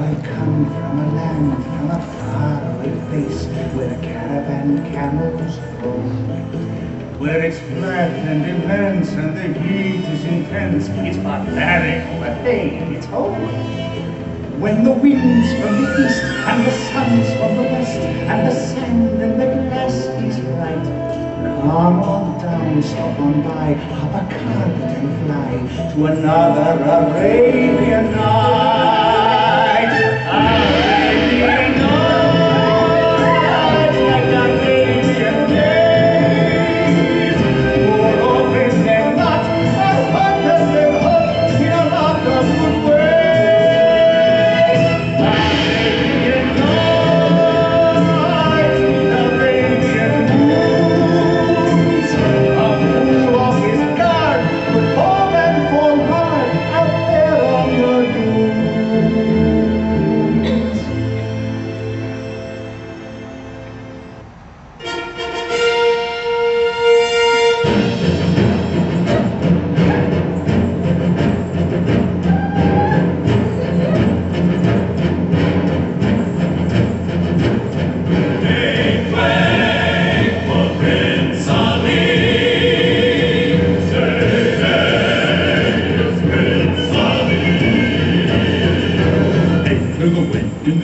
I come from a land, from a faraway place, where caravan camels roam. Where it's flat and immense and the heat is intense. It's barbaric, but hey, it's home. When the winds from the east and the suns from the west and the sand and the glass is right, Come on down, stop on by, hop a carpet and fly to another Arabian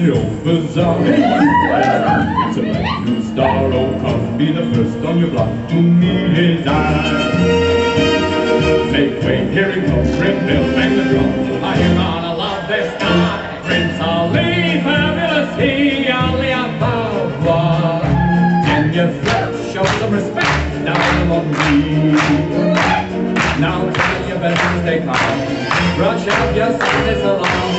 the old bazaar. Hey! It's a brand new star. Oh, come be the first on your block to meet his eye. Make way, here he comes. Ring bells, bang the drum. I am gonna love this guy. Prince Ali, fabulous he, Ali Ababa. Can you flirt, show some respect now on me? Now tell your best stay calm. Brush up your sadness along.